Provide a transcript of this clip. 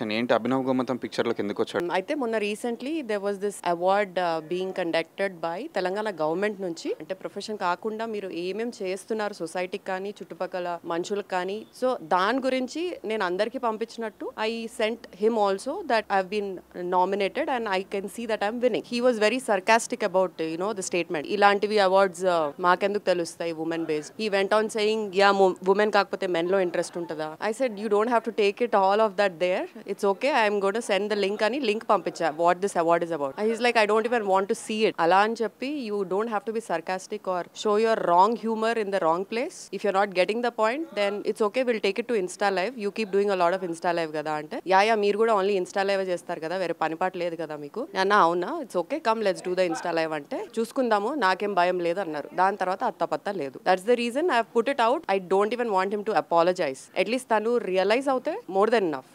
ఏంటి అభినవ్ గోమతం పిక్చర్లకు ఎందుకు వచ్చాడు? Um, అయితే మొన్న recently they was this award being conducted by Telangana government నుంచి. అంటే ప్రొఫెషన్ కాకుండా మీరు ఏమేం చేస్తున్నారు సొసైటీకి కానీ చుట్టుపక్కల మనుషులకు కానీ. సో దాని గురించి నేను అందరికీ పంపించినట్టు I sent him also that I been nominated and I can see that I'm winning he was very sarcastic about you know the statement ఇలాంటివి అవార్డ్స్ uh, మాకెందుకు తెలుస్తాయి women based he went on saying yeah women కాకపోతే మెన్లో interest ఉంటుందా? I said you don't have to take it all of that there it's okay I'm god send the link అని link పంపించా. What this award is about I is like I don't even want to see it అలా అని చెప్పి you don't have to be sarcastic or show your wrong humour in the wrong place if you're not getting the point then it's okay will take it to insta live you keep doing a lot of insta live కదా అంటే. Yeah yeah మీరు కూడా only Insta live చేస్తారు కదా వేరే పని పాట లేదు కదా మీకు. అన్న అవునా? It's okay come let's do the insta live అంటే చూసుకుందాము నాకేం భయం లేదు అన్నారు దాని తర్వాత అత్తపత్త లేదు. That's the reason I put it out I don't even want him to apologize at least తను రియలైజ్ అవుతే మోర్ దెన్ నఫ్